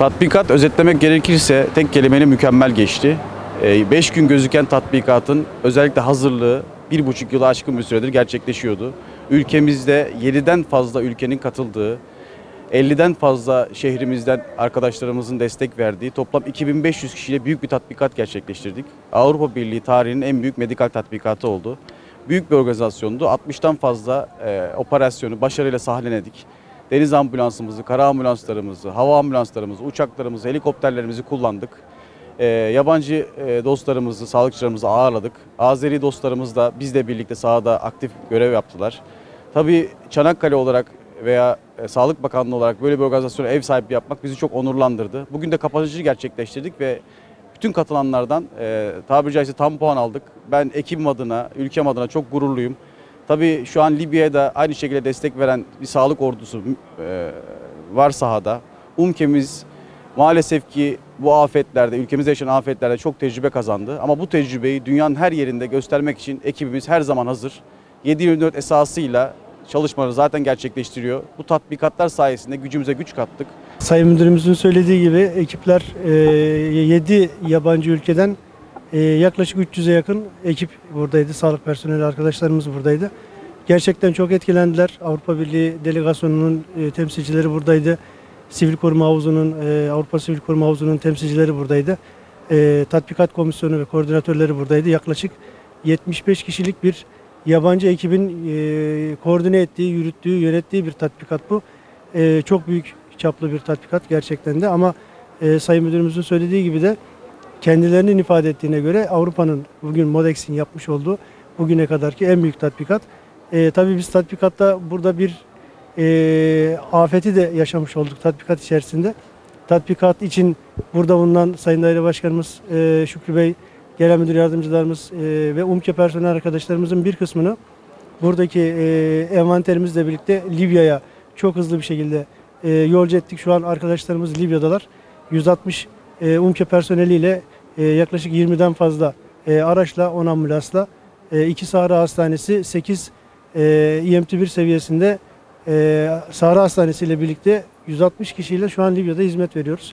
Tatbikat özetlemek gerekirse tek kelimeyle mükemmel geçti. 5 gün gözüken tatbikatın özellikle hazırlığı bir buçuk yılı aşkın bir süredir gerçekleşiyordu. Ülkemizde 7'den fazla ülkenin katıldığı, 50'den fazla şehrimizden arkadaşlarımızın destek verdiği toplam 2500 kişiyle büyük bir tatbikat gerçekleştirdik. Avrupa Birliği tarihinin en büyük medikal tatbikatı oldu. Büyük bir organizasyondu. 60'tan fazla e, operasyonu başarıyla sahneledik. Deniz ambulansımızı, kara ambulanslarımızı, hava ambulanslarımızı, uçaklarımızı, helikopterlerimizi kullandık. E, yabancı dostlarımızı, sağlıkçılarımızı ağırladık. Azeri dostlarımız da bizle birlikte sahada aktif görev yaptılar. Tabii Çanakkale olarak veya e, Sağlık Bakanlığı olarak böyle bir organizasyona ev sahipliği yapmak bizi çok onurlandırdı. Bugün de kapatıcı gerçekleştirdik ve bütün katılanlardan e, tabiri caizse tam puan aldık. Ben ekibim adına, ülkem adına çok gururluyum. Tabii şu an Libya'ya da aynı şekilde destek veren bir sağlık ordusu e, var sahada. UMKE'miz maalesef ki bu afetlerde, ülkemizde yaşanan afetlerde çok tecrübe kazandı. Ama bu tecrübeyi dünyanın her yerinde göstermek için ekibimiz her zaman hazır. 7-24 esasıyla çalışmaları zaten gerçekleştiriyor. Bu tatbikatlar sayesinde gücümüze güç kattık. Sayın Müdürümüzün söylediği gibi ekipler 7 yabancı ülkeden e, yaklaşık 300'e yakın ekip buradaydı. Sağlık personeli arkadaşlarımız buradaydı. Gerçekten çok etkilendiler. Avrupa Birliği delegasyonunun e, temsilcileri buradaydı. Sivil Koruma Havuzu'nun, e, Avrupa Sivil Koruma Havuzu'nun temsilcileri buradaydı. E, Tatbikat Komisyonu ve koordinatörleri buradaydı. Yaklaşık 75 kişilik bir yabancı ekibin koordine ettiği, yürüttüğü, yönettiği bir tatbikat bu. Çok büyük çaplı bir tatbikat gerçekten de ama e, Sayın Müdürümüzün söylediği gibi de kendilerinin ifade ettiğine göre Avrupa'nın bugün Modex'in yapmış olduğu bugüne kadarki en büyük tatbikat. E, tabii biz tatbikatta burada bir e, afeti de yaşamış olduk tatbikat içerisinde. Tatbikat için burada bulunan Sayın Daire Başkanımız e, Şükrü Bey, Genel Müdür Yardımcılarımız e, ve UMKE personel arkadaşlarımızın bir kısmını buradaki e, envanterimizle birlikte Libya'ya çok hızlı bir şekilde e, yolcu ettik. Şu an arkadaşlarımız Libya'dalar. 160 e, UMKE personeliyle e, yaklaşık 20'den fazla e, araçla, 10 ambulansla, e, 2 Sahra Hastanesi, 8 e, EMT1 seviyesinde Sahra Hastanesi ile birlikte 160 kişiyle şu an Libya'da hizmet veriyoruz.